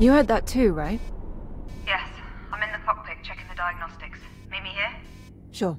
You heard that too, right? Yes, I'm in the cockpit checking the diagnostics. Meet me here? Sure.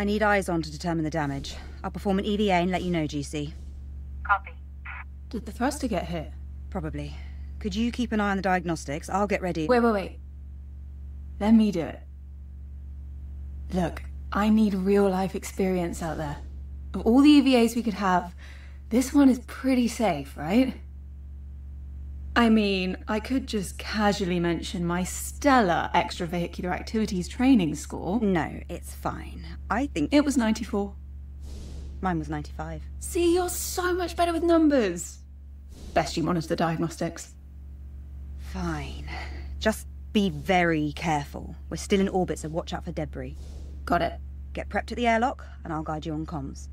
I need eyes on to determine the damage. I'll perform an EVA and let you know, GC. Copy. Did the thruster get hit? Probably. Could you keep an eye on the diagnostics? I'll get ready. Wait, wait, wait. Let me do it. Look, I need real life experience out there. Of all the EVAs we could have, this one is pretty safe, right? I mean, I could just casually mention my stellar extravehicular activities training score. No, it's fine. I think It was 94. mine was 95. See, you're so much better with numbers. Best you monitor the diagnostics. Fine. Just be very careful. We're still in orbit, so watch out for debris. Got it. Get prepped at the airlock, and I'll guide you on comms.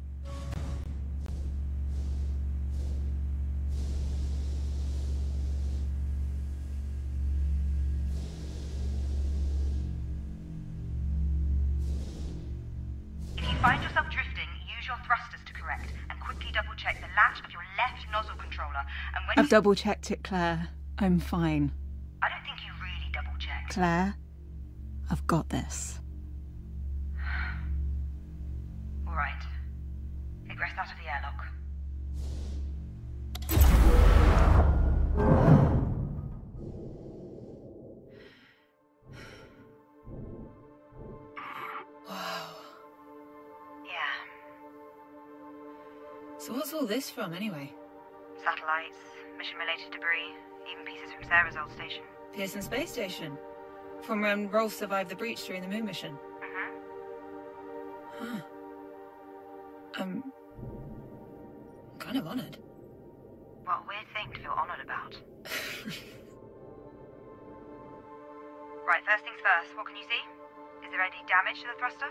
I've double checked it, Claire. I'm fine. I don't think you really double checked. Claire, I've got this. All right. Egress out of the airlock. Yeah. So what's all this from, anyway? Satellites, mission-related debris, even pieces from Sarah's old station. Pearson Space Station. From when Rolf survived the breach during the moon mission. Mm-hmm. Huh. I'm kind of honored. What a weird thing to feel honoured about. Right, first things first, what can you see? Is there any damage to the thruster?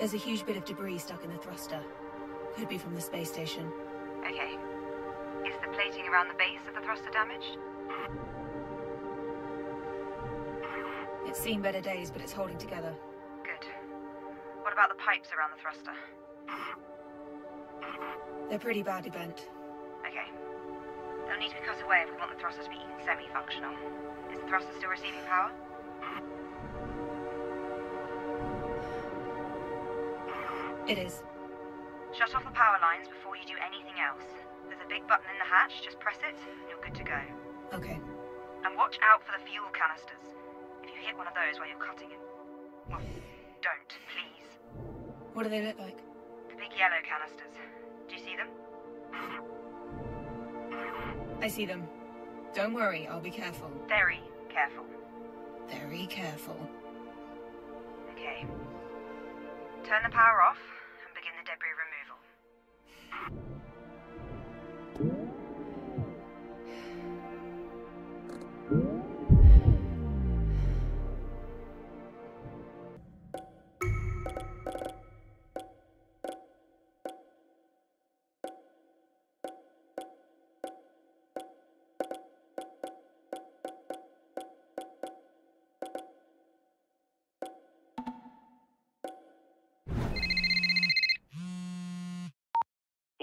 There's a huge bit of debris stuck in the thruster. Could be from the space station. Okay. Is the plating around the base of the thruster damaged? It's seen better days, but it's holding together. Good. What about the pipes around the thruster? They're pretty badly bent. Okay. They'll need to be cut away if we want the thruster to be semi-functional. Is the thruster still receiving power? It is. Shut off the power lines before you do anything else. There's a big button in the hatch, just press it, and you're good to go. Okay. And watch out for the fuel canisters. If you hit one of those while you're cutting it. Well, don't, please. What do they look like? The big yellow canisters. Do you see them? I see them. Don't worry, I'll be careful. Very careful. Very careful. Okay. Turn the power off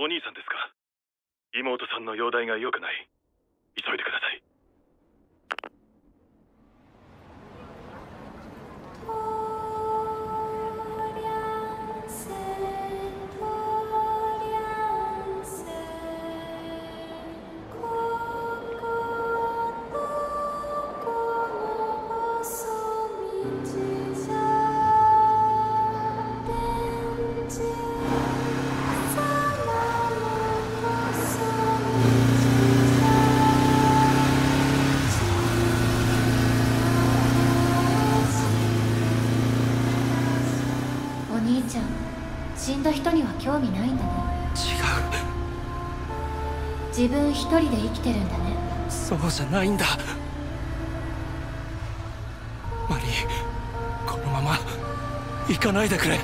お兄さんですか？妹さんの容体が良くない。自分一人で生きてるんだね。そうじゃないんだ。マリーこのまま行かないでくれ。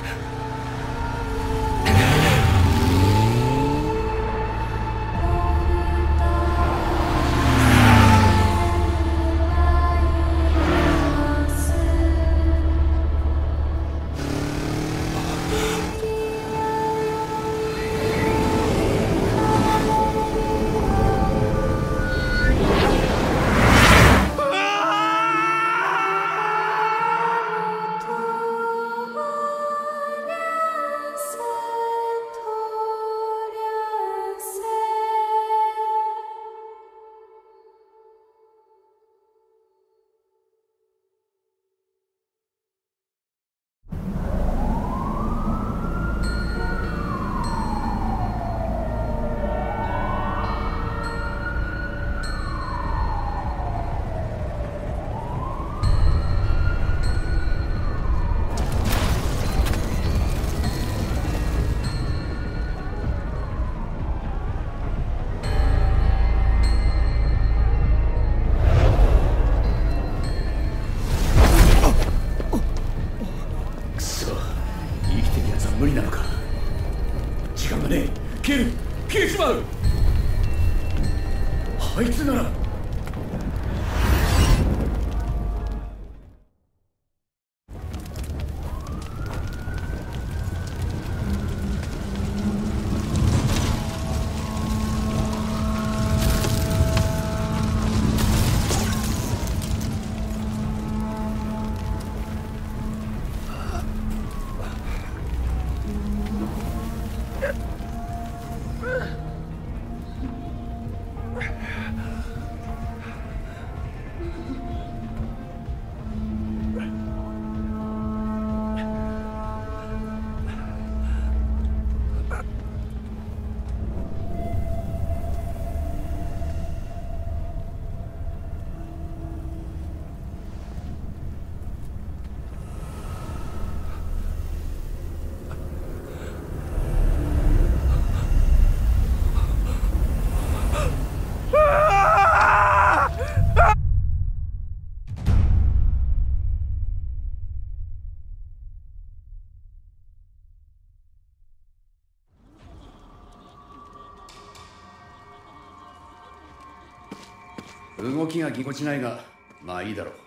動きがぎこちないがまあいいだろう。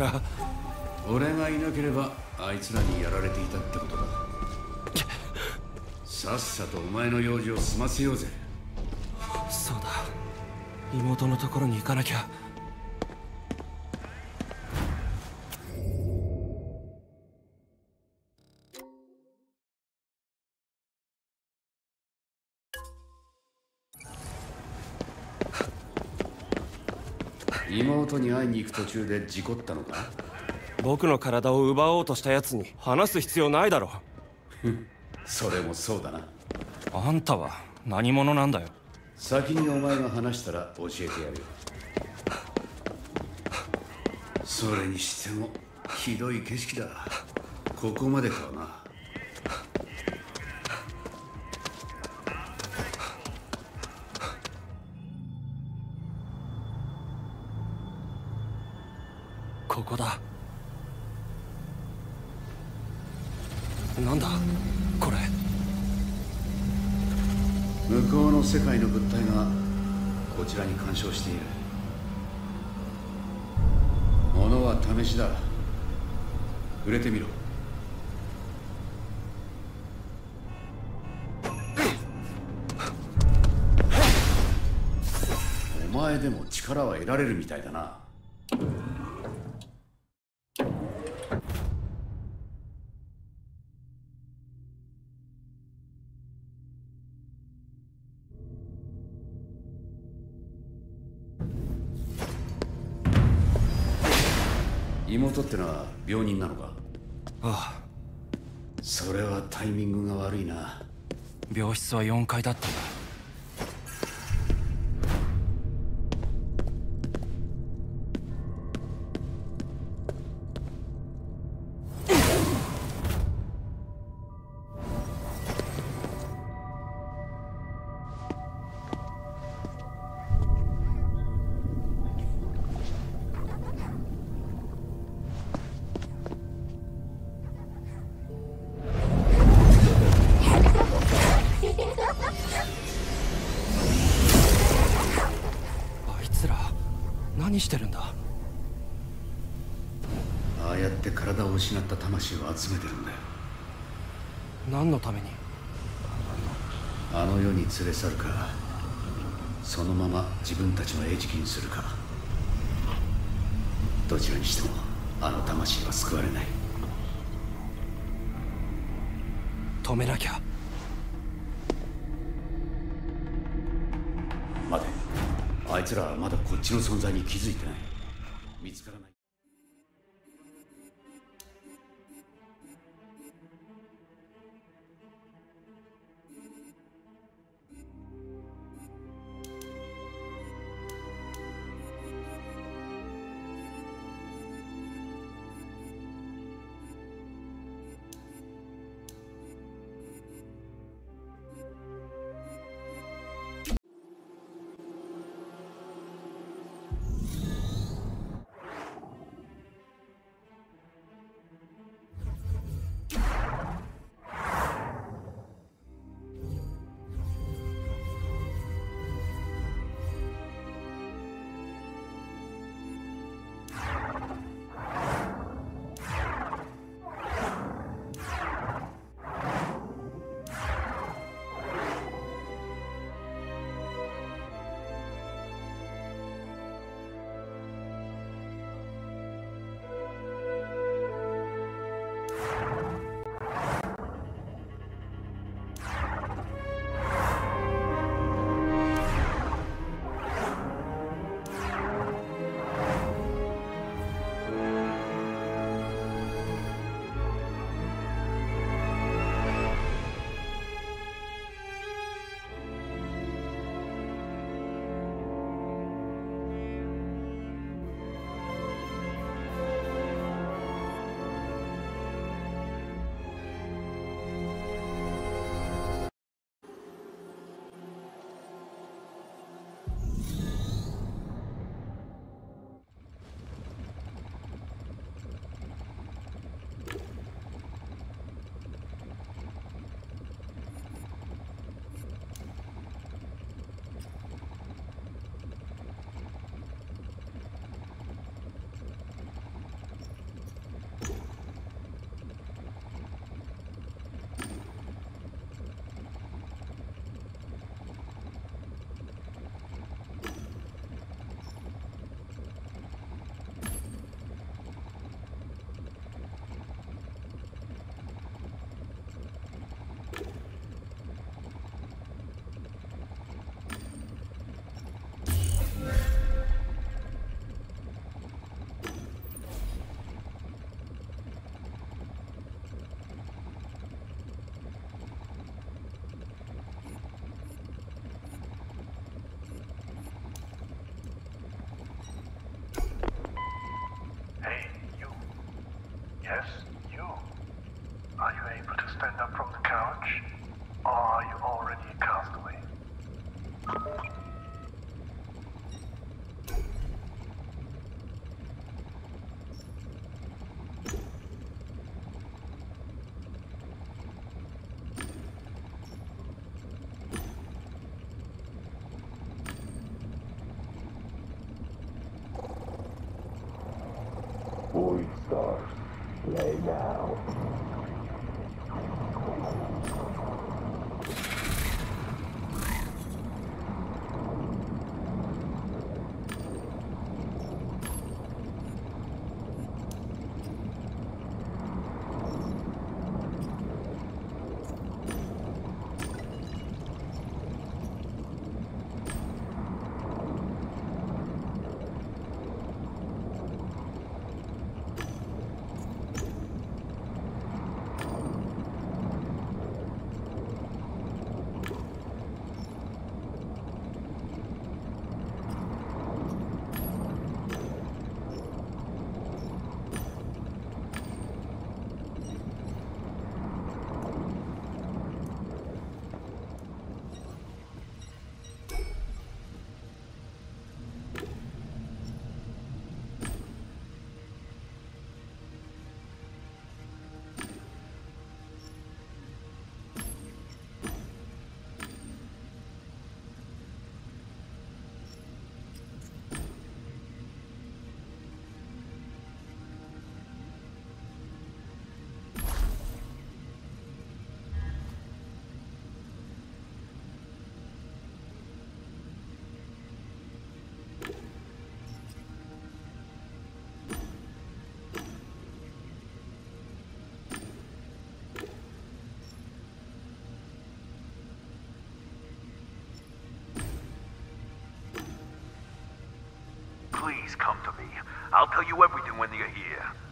だよこの力俺がいなければあいつらにやられていたってことださっさとお前の用事を済ませようぜ。そうだ。妹のところに行かなきゃ妹に会いに行く途中で事故ったのか？僕の体を奪おうとした奴に話す必要ないだろ。それもそうだな。あんたは何者なんだよ。先にお前が話したら教えてやるよ。それにしてもひどい景色だ。ここまでかなここだ。なんだ？これ。向こうの世界の物体がこちらに干渉している。物は試しだ。触れてみろ。お前でも力は得られるみたいだな。妹ってのは病人なのか？ああ。それはタイミングが悪いな。病室は4階だったんだそのまま自分たちの餌食にするか。どちらにしてもあの魂は救われない。止めなきゃ。待て。あいつらはまだこっちの存在に気づいてない。見つからない Yes? Please come to me. I'll tell you everything when you're here.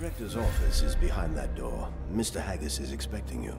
Director's office is behind that door. Mr. Haggis is expecting you.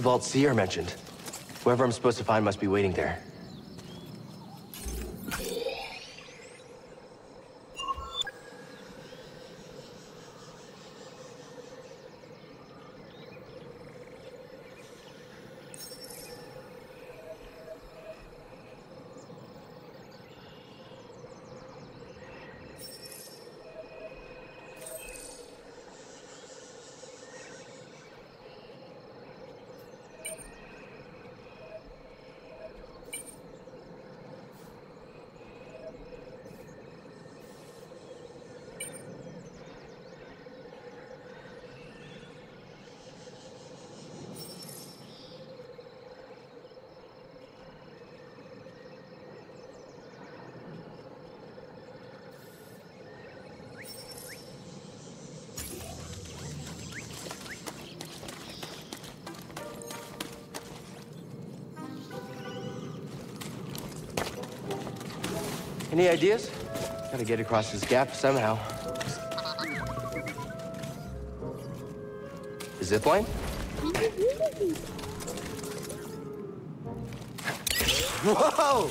Vault Cere mentioned. Whoever I'm supposed to find must be waiting there. Any ideas? Gotta get across this gap somehow. A zip line? Whoa!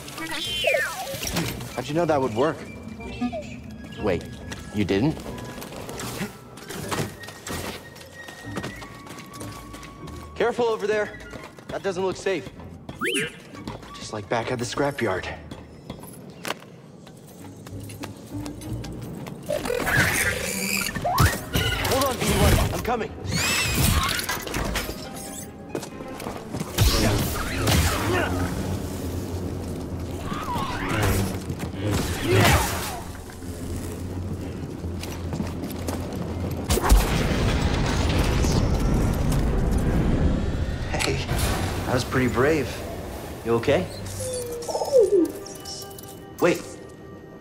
How'd you know that would work? Wait, you didn't? Careful over there. That doesn't look safe. Just like back at the scrapyard. Coming. Hey, that was pretty brave. You okay? Wait,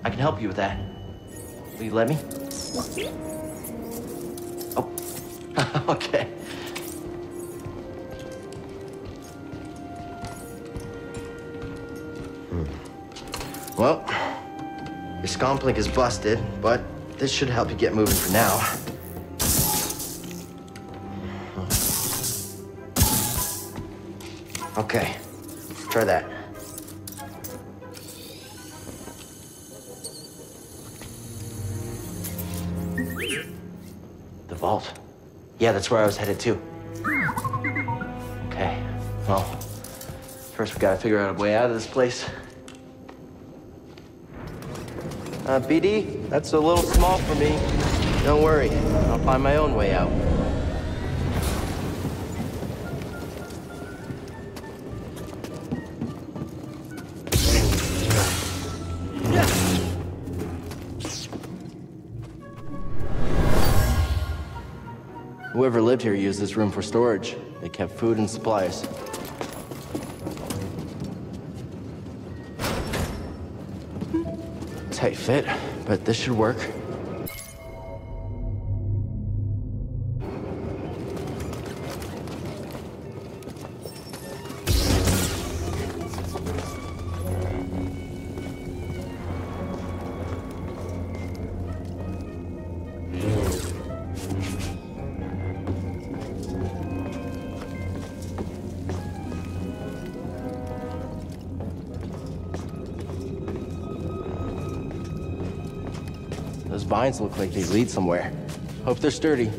I can help you with that. Will you let me? Your scomp is busted, but this should help you get moving for now. Okay, try that. The vault. Yeah, that's where I was headed to. Okay, well, first we gotta figure out a way out of this place. Uh, BD, that's a little small for me. Don't worry, I'll find my own way out. Whoever lived here used this room for storage. They kept food and supplies. Tight fit, but this should work. Vines look like they lead somewhere. Hope they're sturdy.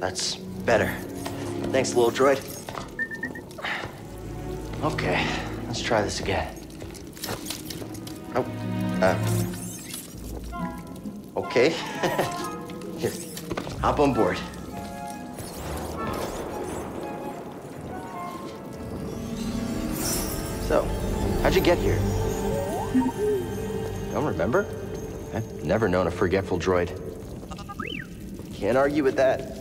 That's better. Thanks, little droid. Okay, let's try this again. Oh, uh. Okay. Here, hop on board. So, how'd you get here? Don't remember? I've never known a forgetful droid. Can't argue with that.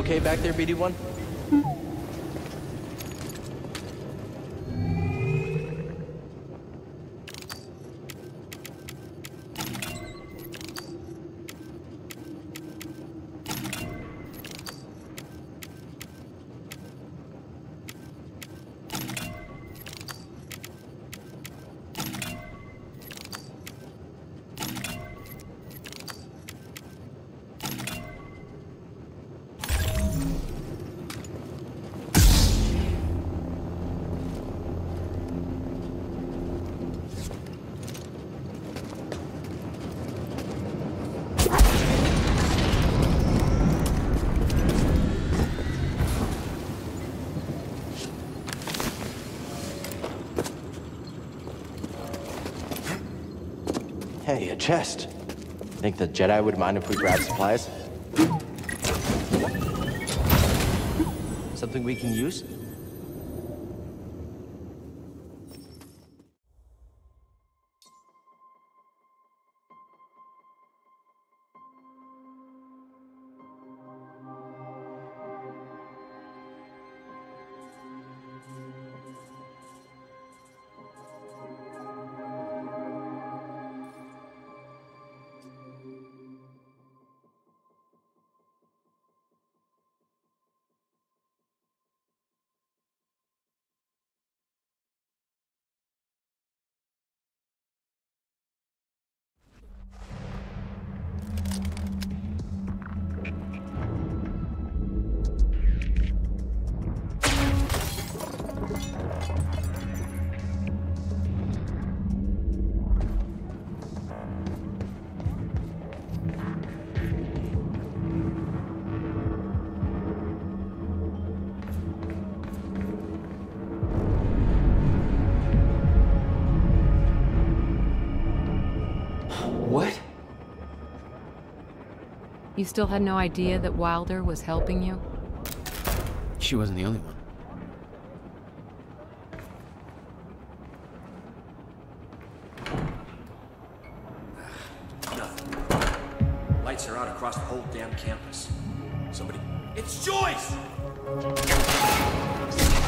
Okay back there, BD1? Hey, a chest. Think the Jedi would mind if we grab supplies? Something we can use? You still had no idea that Wilder was helping you? She wasn't the only one. Nothing. Lights are out across the whole damn campus. Somebody. It's Joyce! Stay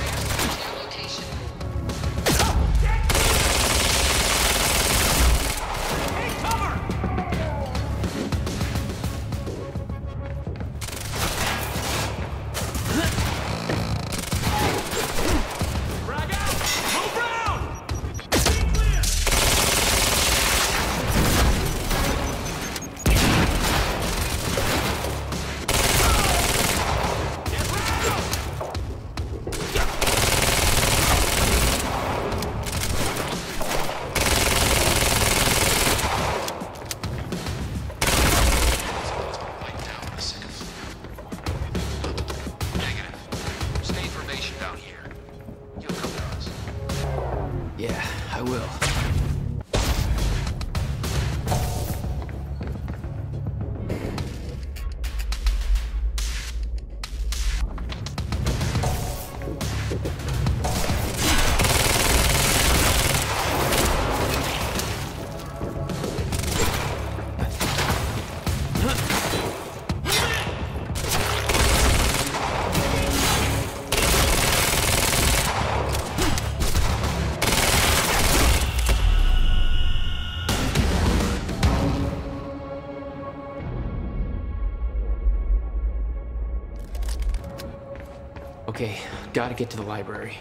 Gotta get to the library.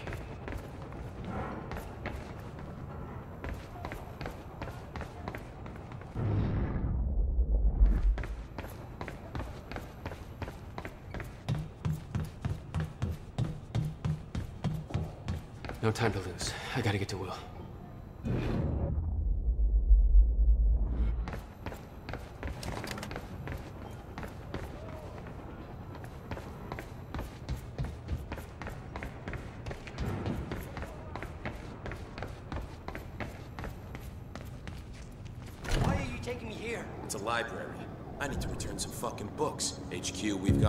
No time to lose. I gotta get to Will.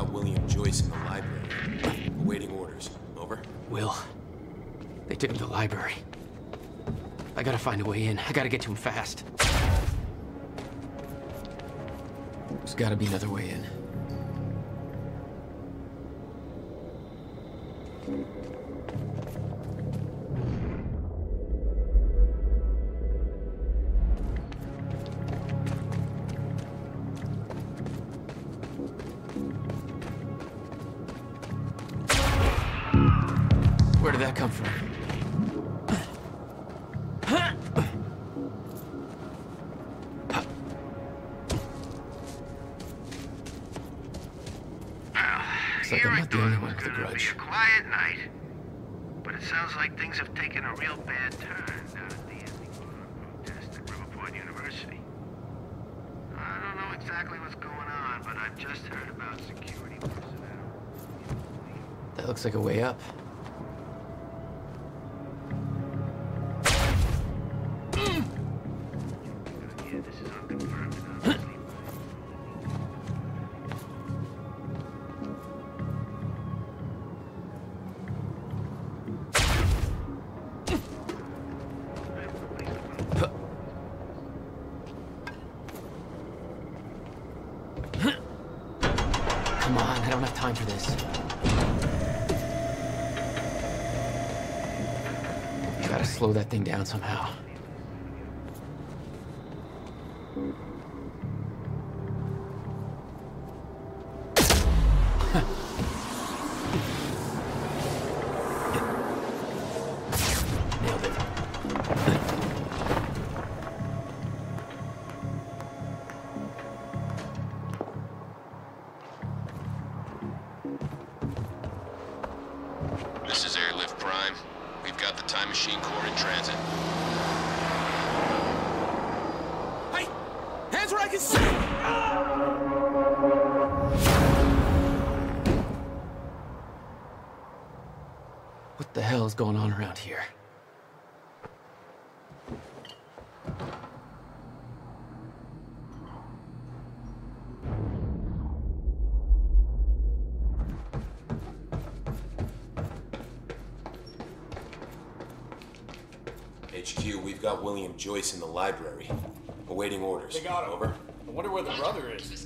HQ, William Joyce in the library. Awaiting orders. Over? Will. They took him to the library. I gotta find a way in. I gotta get to him fast. There's gotta be another way in. Come on, I don't have time for this. Gotta slow that thing down somehow. We've got William Joyce in the library. Awaiting orders. They got him. Over? I wonder where the brother is.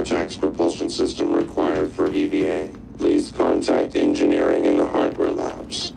Carjack's propulsion system required for EVA, please contact engineering in the hardware labs.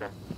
That.